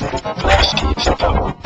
Last year's ago.